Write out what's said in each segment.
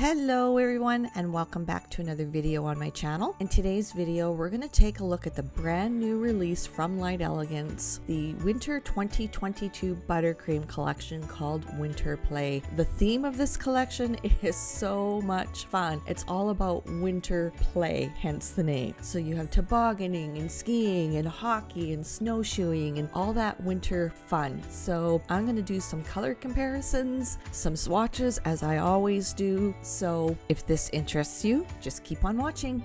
Hello everyone and welcome back to another video on my channel. In today's video we're going to take a look at the brand new release from Light Elegance, the Winter 2022 Buttercream collection called Winterplay. The theme of this collection is so much fun. It's all about winter play, hence the name. So you have tobogganing and skiing and hockey and snowshoeing and all that winter fun. So I'm going to do some color comparisons, some swatches as I always do so if this interests you, just keep on watching.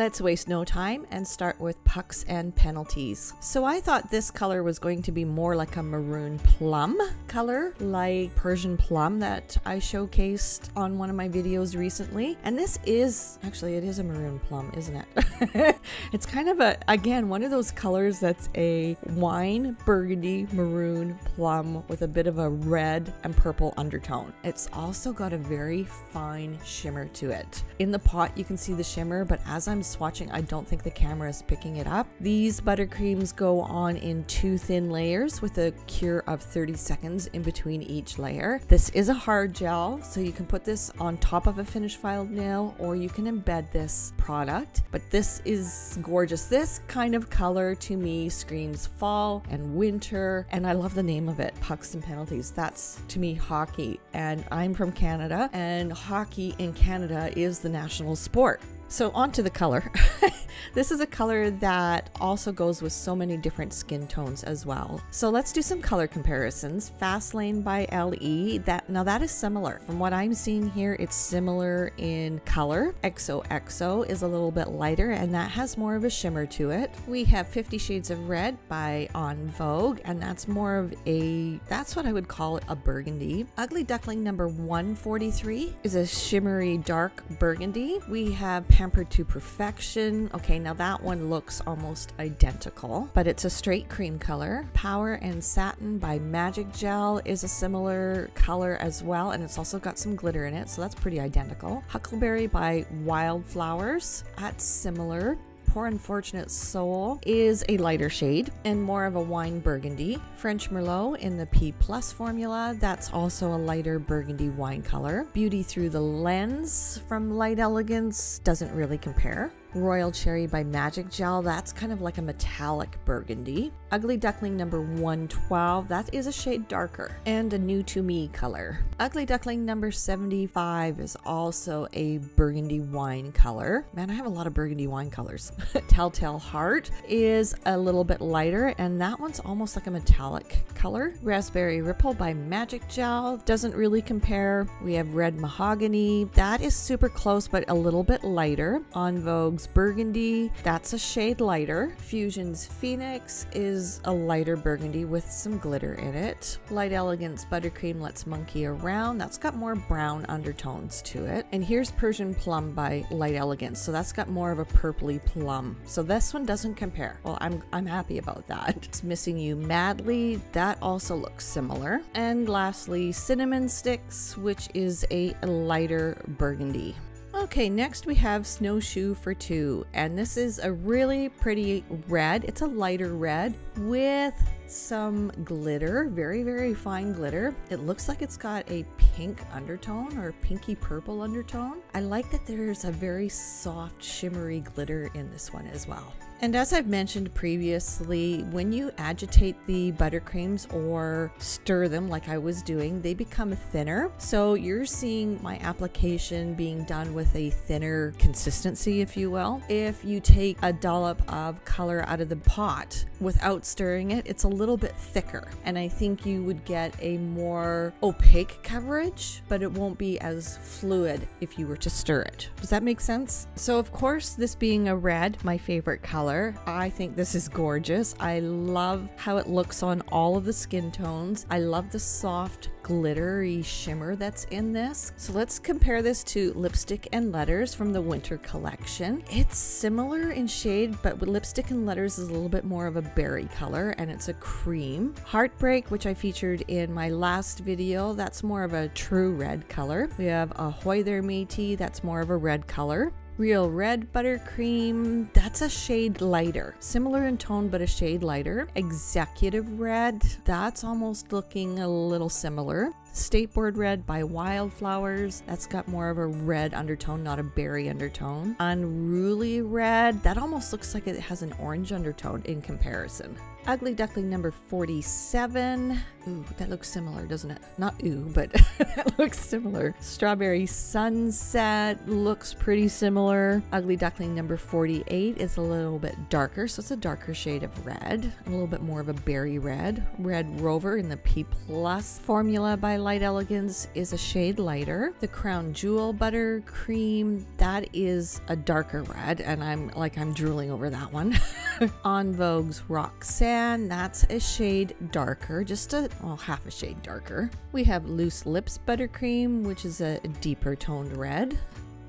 Let's waste no time and start with pucks and penalties. So I thought this color was going to be more like a maroon plum color, like Persian plum that I showcased on one of my videos recently. And this is, actually it is a maroon plum, isn't it? it's kind of a, again, one of those colors that's a wine, burgundy, maroon, plum with a bit of a red and purple undertone. It's also got a very fine shimmer to it. In the pot you can see the shimmer, but as I'm swatching, I don't think the camera is picking it up. These buttercreams go on in two thin layers with a cure of 30 seconds in between each layer. This is a hard gel, so you can put this on top of a finished filed nail or you can embed this product. But this is gorgeous. This kind of color to me screams fall and winter, and I love the name of it, Pucks and Penalties. That's to me hockey, and I'm from Canada, and hockey in Canada is the national sport. So on to the color. this is a color that also goes with so many different skin tones as well. So let's do some color comparisons. Fast Lane by LE, that now that is similar. From what I'm seeing here, it's similar in color. XOXO is a little bit lighter and that has more of a shimmer to it. We have 50 Shades of Red by En Vogue and that's more of a, that's what I would call a burgundy. Ugly Duckling number 143 is a shimmery dark burgundy. We have Pampered to Perfection. Okay, now that one looks almost identical, but it's a straight cream color. Power and Satin by Magic Gel is a similar color as well, and it's also got some glitter in it, so that's pretty identical. Huckleberry by Wildflowers, that's similar. Poor Unfortunate Soul is a lighter shade and more of a wine burgundy. French Merlot in the P Plus formula, that's also a lighter burgundy wine color. Beauty Through the Lens from Light Elegance doesn't really compare. Royal Cherry by Magic Gel, that's kind of like a metallic burgundy. Ugly Duckling number 112, that is a shade darker and a new to me color. Ugly Duckling number 75 is also a burgundy wine color. Man, I have a lot of burgundy wine colors. Telltale Heart is a little bit lighter and that one's almost like a metallic color. Raspberry Ripple by Magic Gel doesn't really compare. We have Red Mahogany, that is super close but a little bit lighter. En Vogue Burgundy, that's a shade lighter. Fusion's Phoenix is a lighter burgundy with some glitter in it. Light Elegance Buttercream Let's Monkey Around, that's got more brown undertones to it. And here's Persian Plum by Light Elegance, so that's got more of a purpley plum. So this one doesn't compare. Well, I'm, I'm happy about that. It's Missing You Madly, that also looks similar. And lastly, Cinnamon Sticks, which is a lighter burgundy. Okay, next we have Snowshoe for Two, and this is a really pretty red. It's a lighter red with some glitter, very, very fine glitter. It looks like it's got a pink undertone or pinky purple undertone. I like that there's a very soft, shimmery glitter in this one as well. And as I've mentioned previously, when you agitate the buttercreams or stir them like I was doing, they become thinner. So you're seeing my application being done with a thinner consistency, if you will. If you take a dollop of color out of the pot without stirring it, it's a little bit thicker. And I think you would get a more opaque coverage, but it won't be as fluid if you were to stir it. Does that make sense? So of course, this being a red, my favorite color. I think this is gorgeous. I love how it looks on all of the skin tones. I love the soft glittery shimmer that's in this. So let's compare this to Lipstick and Letters from the winter collection. It's similar in shade, but with Lipstick and Letters is a little bit more of a berry color and it's a cream. Heartbreak, which I featured in my last video, that's more of a true red color. We have a Ahoy There Matey, that's more of a red color. Real Red Buttercream, that's a shade lighter. Similar in tone, but a shade lighter. Executive Red, that's almost looking a little similar. Skateboard Red by Wildflowers, that's got more of a red undertone, not a berry undertone. Unruly Red, that almost looks like it has an orange undertone in comparison. Ugly Duckling number 47. Ooh, that looks similar, doesn't it? Not ooh, but that looks similar. Strawberry Sunset looks pretty similar. Ugly Duckling number 48 is a little bit darker, so it's a darker shade of red, a little bit more of a berry red. Red Rover in the P Plus formula by Light Elegance is a shade lighter. The Crown Jewel Butter Cream, that is a darker red, and I'm like I'm drooling over that one. En Vogue's Roxanne, that's a shade darker, just a well, half a shade darker. We have Loose Lips Buttercream, which is a deeper toned red.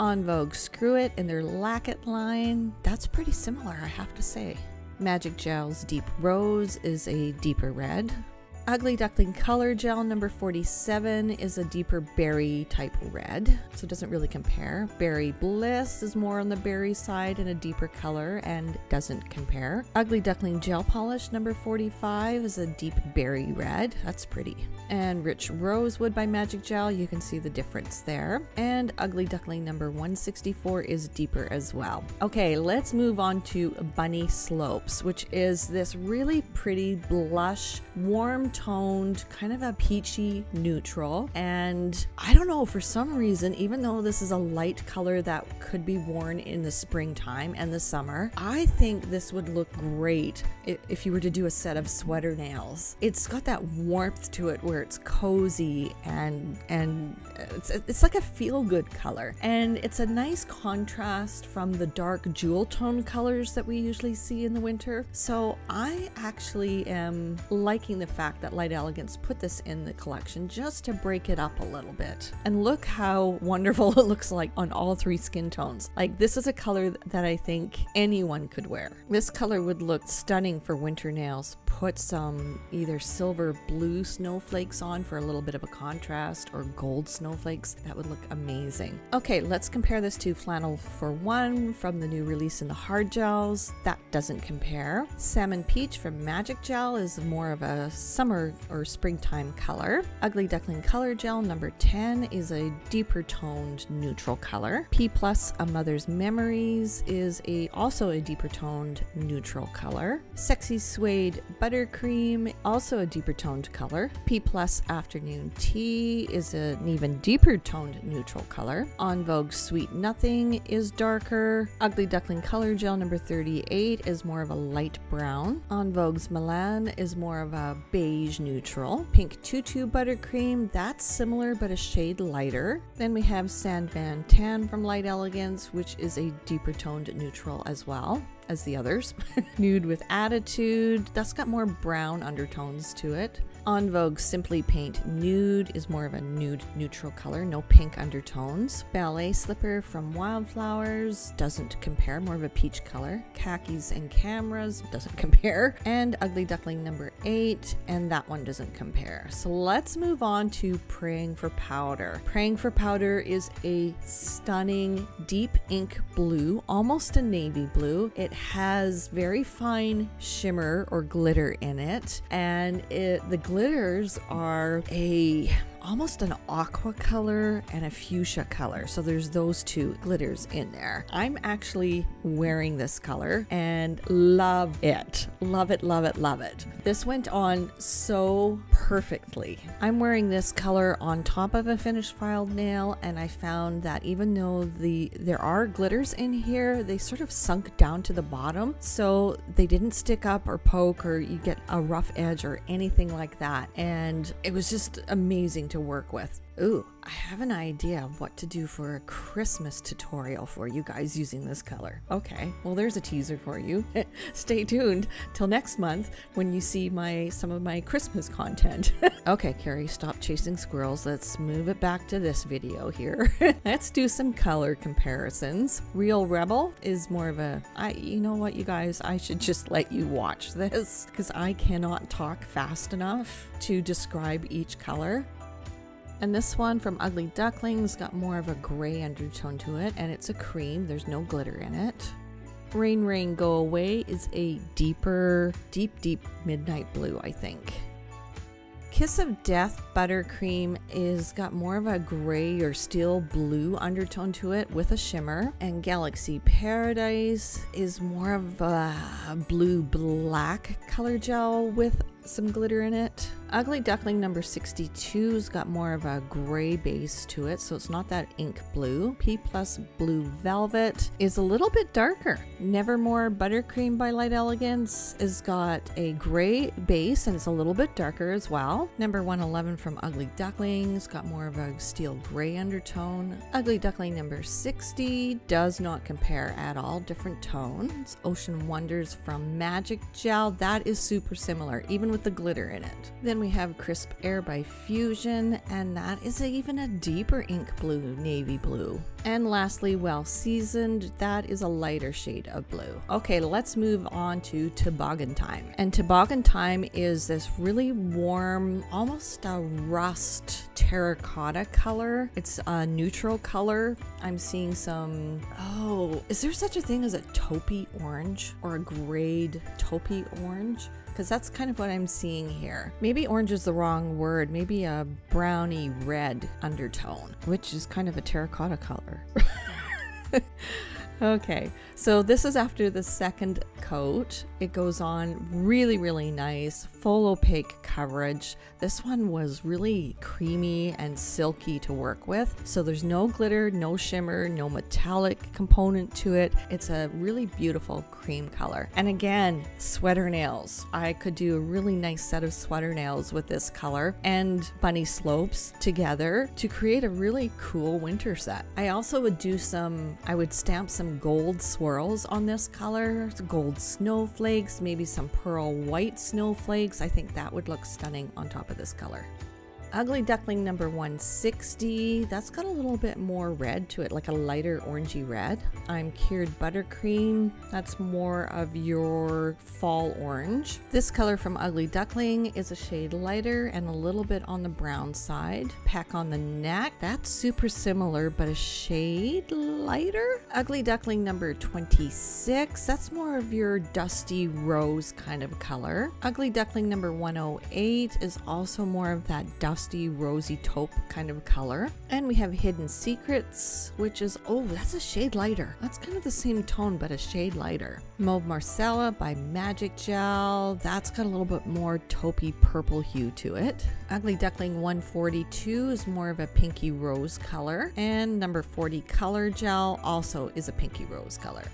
En Vogue Screw It in their Lacket line, that's pretty similar, I have to say. Magic Gel's Deep Rose is a deeper red. Ugly Duckling Color Gel number 47 is a deeper berry type red, so it doesn't really compare. Berry Bliss is more on the berry side and a deeper color and doesn't compare. Ugly Duckling Gel Polish number 45 is a deep berry red, that's pretty. And Rich Rosewood by Magic Gel, you can see the difference there. And Ugly Duckling number 164 is deeper as well. Okay, let's move on to Bunny Slopes, which is this really pretty blush, warm toned, kind of a peachy neutral. And I don't know, for some reason, even though this is a light color that could be worn in the springtime and the summer, I think this would look great if you were to do a set of sweater nails. It's got that warmth to it where it's cozy and and it's, it's like a feel good color. And it's a nice contrast from the dark jewel tone colors that we usually see in the winter. So I actually am liking the fact that that Light Elegance put this in the collection just to break it up a little bit. And look how wonderful it looks like on all three skin tones. Like this is a color that I think anyone could wear. This color would look stunning for winter nails. Put some either silver blue snowflakes on for a little bit of a contrast or gold snowflakes. That would look amazing. Okay, let's compare this to Flannel for One from the new release in the hard gels. That doesn't compare. Salmon Peach from Magic Gel is more of a summer summer or springtime color. Ugly Duckling Color Gel number 10 is a deeper toned neutral color. P Plus A Mother's Memories is a also a deeper toned neutral color. Sexy Suede Buttercream, also a deeper toned color. P Plus Afternoon Tea is an even deeper toned neutral color. En Vogue Sweet Nothing is darker. Ugly Duckling Color Gel number 38 is more of a light brown. En Vogue's Milan is more of a beige beige neutral. Pink Tutu Buttercream, that's similar but a shade lighter. Then we have Sandman Tan from Light Elegance, which is a deeper toned neutral as well as the others. Nude with Attitude, that's got more brown undertones to it. En Vogue Simply Paint Nude is more of a nude neutral color, no pink undertones. Ballet Slipper from Wildflowers doesn't compare, more of a peach color. Khakis and Cameras doesn't compare. And Ugly Duckling number 8, and that one doesn't compare. So let's move on to Praying for Powder. Praying for Powder is a stunning deep ink blue, almost a navy blue. It has very fine shimmer or glitter in it, and it the glitters are a almost an aqua color and a fuchsia color. So there's those two glitters in there. I'm actually wearing this color and love it. Love it, love it, love it. This went on so perfectly. I'm wearing this color on top of a finished filed nail and I found that even though the there are glitters in here, they sort of sunk down to the bottom. So they didn't stick up or poke or you get a rough edge or anything like that. And it was just amazing to to work with. Ooh, I have an idea of what to do for a Christmas tutorial for you guys using this color. Okay, well there's a teaser for you. Stay tuned till next month when you see my some of my Christmas content. okay, Carrie, stop chasing squirrels. Let's move it back to this video here. Let's do some color comparisons. Real Rebel is more of a I you know what you guys, I should just let you watch this because I cannot talk fast enough to describe each color. And this one from Ugly Ducklings got more of a gray undertone to it, and it's a cream. There's no glitter in it. Rain Rain Go Away is a deeper, deep, deep midnight blue, I think. Kiss of Death Buttercream is got more of a gray or steel blue undertone to it with a shimmer. And Galaxy Paradise is more of a blue black color gel with some glitter in it. Ugly Duckling number 62's got more of a gray base to it, so it's not that ink blue. P Plus Blue Velvet is a little bit darker. Nevermore Buttercream by Light Elegance has got a gray base and it's a little bit darker as well. Number 111 from Ugly Duckling's got more of a steel gray undertone. Ugly Duckling number 60 does not compare at all, different tones. Ocean Wonders from Magic Gel, that is super similar, even with the glitter in it. Then we have Crisp Air by Fusion, and that is even a deeper ink blue, navy blue. And lastly, Well Seasoned, that is a lighter shade of blue. Okay, let's move on to Toboggan Time. And Toboggan Time is this really warm, almost a rust terracotta color. It's a neutral color. I'm seeing some, oh, is there such a thing as a taupey orange or a grade taupey orange? Because that's kind of what I'm seeing here. Maybe orange is the wrong word, maybe a browny red undertone, which is kind of a terracotta color. Okay, so this is after the second coat. It goes on really, really nice, full opaque coverage. This one was really creamy and silky to work with. So there's no glitter, no shimmer, no metallic component to it. It's a really beautiful cream color. And again, sweater nails. I could do a really nice set of sweater nails with this color and bunny slopes together to create a really cool winter set. I also would do some, I would stamp some some gold swirls on this color, gold snowflakes, maybe some pearl white snowflakes. I think that would look stunning on top of this color. Ugly Duckling number 160. That's got a little bit more red to it, like a lighter orangey red. I'm Cured Buttercream. That's more of your fall orange. This color from Ugly Duckling is a shade lighter and a little bit on the brown side. Pack on the neck. That's super similar, but a shade lighter. Ugly Duckling number 26. That's more of your dusty rose kind of color. Ugly Duckling number 108 is also more of that dusty dusty rosy taupe kind of color. And we have Hidden Secrets, which is, oh, that's a shade lighter. That's kind of the same tone, but a shade lighter. Mauve Marcella by Magic Gel. That's got a little bit more taupey purple hue to it. Ugly Duckling 142 is more of a pinky rose color. And number 40 Color Gel also is a pinky rose color.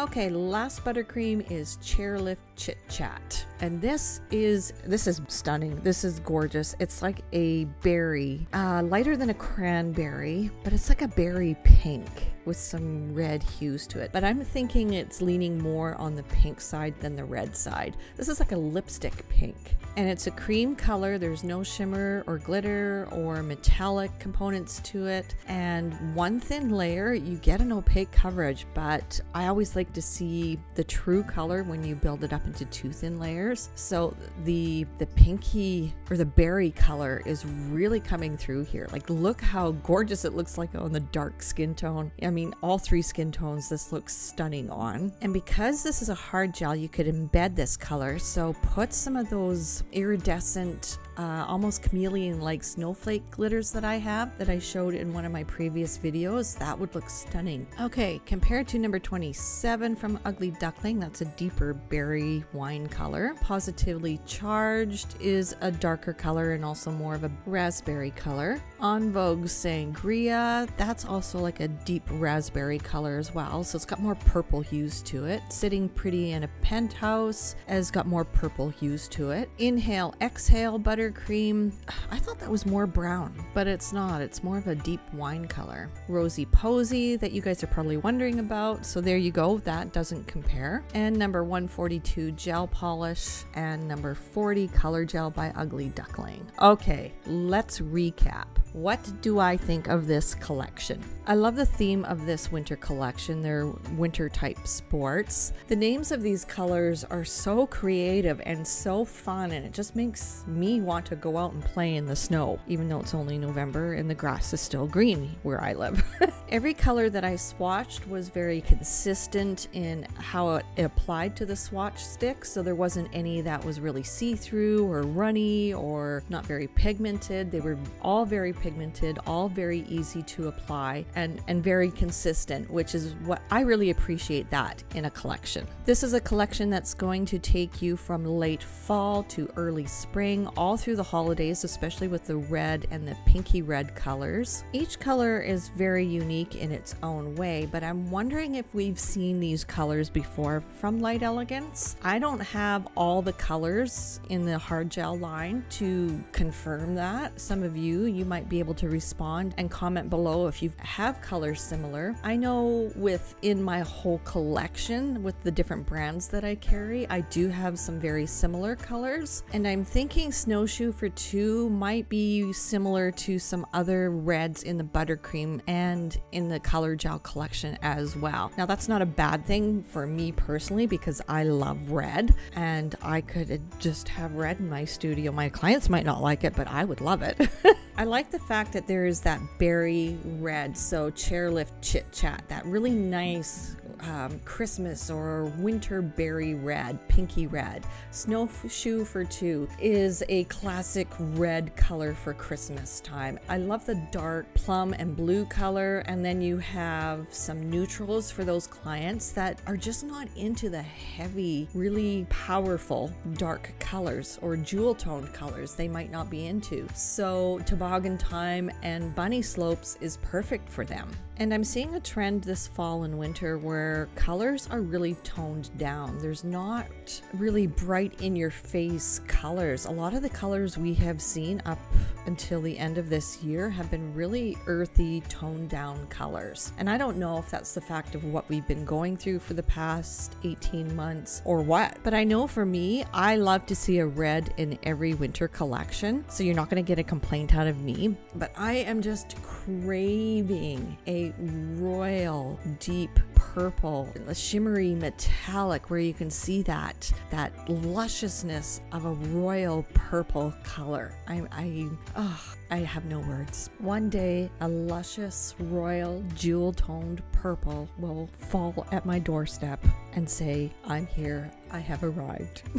Okay, last buttercream is Chairlift Chit Chat. And this is this is stunning. This is gorgeous. It's like a berry, uh, lighter than a cranberry, but it's like a berry pink with some red hues to it. But I'm thinking it's leaning more on the pink side than the red side. This is like a lipstick pink. And it's a cream color. There's no shimmer or glitter or metallic components to it. And one thin layer, you get an opaque coverage, but I always like to see the true color when you build it up into two thin layers. So the the pinky or the berry color is really coming through here. Like look how gorgeous it looks like on the dark skin tone. I mean, all three skin tones this looks stunning on. And because this is a hard gel, you could embed this color. So put some of those iridescent uh, almost chameleon like snowflake glitters that I have that I showed in one of my previous videos. That would look stunning. Okay, compared to number 27 from Ugly Duckling, that's a deeper berry wine color. Positively Charged is a darker color and also more of a raspberry color. En Vogue Sangria, that's also like a deep raspberry color as well, so it's got more purple hues to it. Sitting Pretty in a Penthouse has got more purple hues to it. Inhale Exhale Buttercream, I thought that was more brown, but it's not. It's more of a deep wine color. Rosy Posy that you guys are probably wondering about, so there you go, that doesn't compare. And number 142 Gel Polish and number 40 Color Gel by Ugly Duckling. Okay, let's recap. What do I think of this collection? I love the theme of this winter collection. They're winter type sports. The names of these colors are so creative and so fun, and it just makes me want to go out and play in the snow, even though it's only November and the grass is still green where I live. Every color that I swatched was very consistent in how it applied to the swatch stick, so there wasn't any that was really see through or runny or not very pigmented. They were all very pigmented, all very easy to apply, and, and very consistent, which is what I really appreciate that in a collection. This is a collection that's going to take you from late fall to early spring, all through the holidays, especially with the red and the pinky red colors. Each color is very unique in its own way, but I'm wondering if we've seen these colors before from Light Elegance. I don't have all the colors in the hard gel line to confirm that. Some of you, you might be able to respond and comment below if you have colors similar. I know within my whole collection with the different brands that I carry, I do have some very similar colors. And I'm thinking Snowshoe for two might be similar to some other reds in the buttercream and in the color gel collection as well. Now that's not a bad thing for me personally because I love red and I could just have red in my studio. My clients might not like it, but I would love it. I like the fact that there is that berry red, so chairlift chit chat, that really nice um, Christmas or winter berry red, pinky red. Snowshoe for two is a classic red color for Christmas time. I love the dark plum and blue color, and then you have some neutrals for those clients that are just not into the heavy, really powerful dark colors or jewel toned colors they might not be into. So, Toboggan Time and Bunny Slopes is perfect for them. And I'm seeing a trend this fall and winter where colors are really toned down. There's not really bright in your face colors. A lot of the colors we have seen up until the end of this year have been really earthy, toned down colors. And I don't know if that's the fact of what we've been going through for the past 18 months or what. But I know for me, I love to see a red in every winter collection. So you're not going to get a complaint out of me. But I am just craving a royal, deep purple, a shimmery metallic where you can see that that lusciousness of a royal purple color. I I oh, I have no words. One day a luscious royal jewel toned purple will fall at my doorstep and say, "I'm here. I have arrived."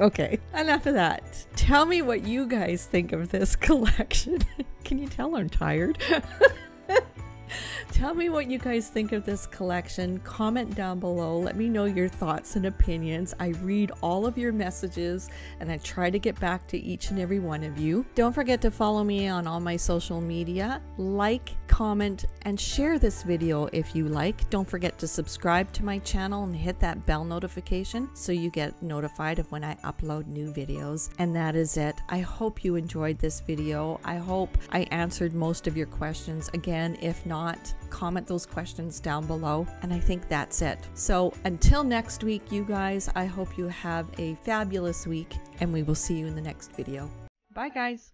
Okay, enough of that. Tell me what you guys think of this collection. Can you tell I'm tired? Tell me what you guys think of this collection. Comment down below. Let me know your thoughts and opinions. I read all of your messages and I try to get back to each and every one of you. Don't forget to follow me on all my social media. Like, comment, and share this video if you like. Don't forget to subscribe to my channel and hit that bell notification so you get notified of when I upload new videos. And that is it. I hope you enjoyed this video. I hope I answered most of your questions. Again, if not, comment those questions down below. And I think that's it. So until next week, you guys, I hope you have a fabulous week and we will see you in the next video. Bye, guys.